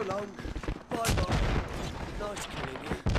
long. Bye-bye. Nice killing you.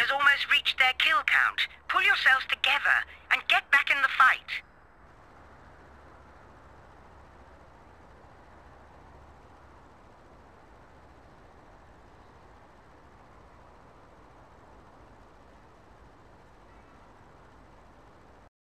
Has almost reached their kill count. Pull yourselves together and get back in the fight.